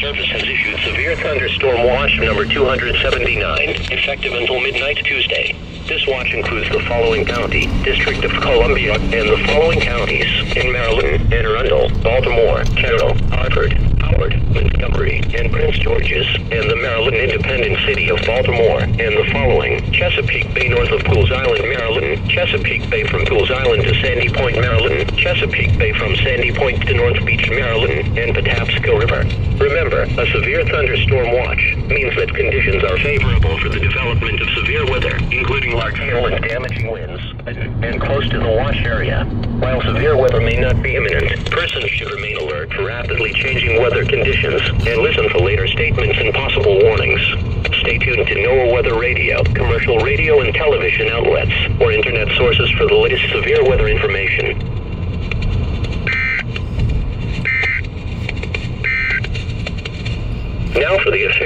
Service has issued severe thunderstorm watch number 279, effective until midnight Tuesday. This watch includes the following county, District of Columbia, and the following counties in Maryland, Anne Arundel, Baltimore, Carroll, Harford, Howard, Montgomery, and Prince George's, and the Maryland Independent City of Baltimore, and the following, Chesapeake Bay north of Pooles Island, Maryland, Chesapeake Bay from Pooles Island to Sandy Point, Maryland, Chesapeake Bay from Sandy Point to North Beach, Maryland, and Patapsco a severe thunderstorm watch means that conditions are favorable for the development of severe weather, including large hail and damaging winds, and close to the wash area. While severe weather may not be imminent, persons should remain alert for rapidly changing weather conditions and listen for later statements and possible warnings. Stay tuned to NOAA Weather Radio, commercial radio and television outlets, or internet sources for the latest severe weather information. Now for the official.